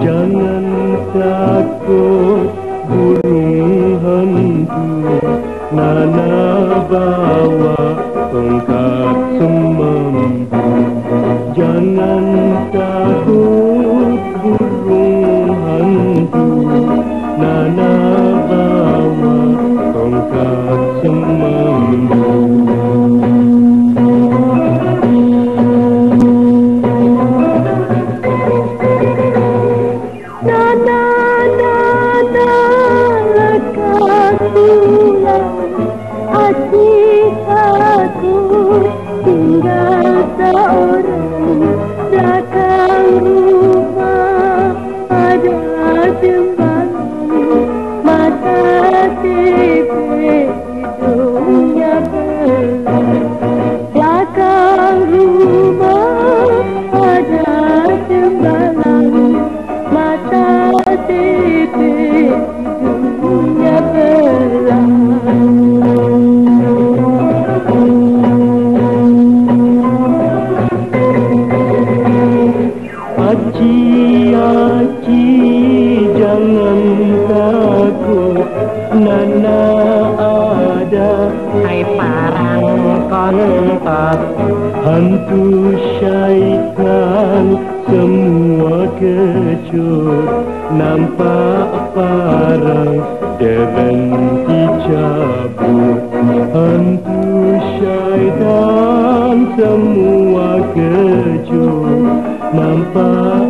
Jangan takut burung hantu. Nana bawa tongkat semampu. Jangan Aci, Nana ada. Hai parang kontot Hantu syaitan semua kecut. Nampak parang berhenti cabut Hantu syaitan semua kecut. Nampak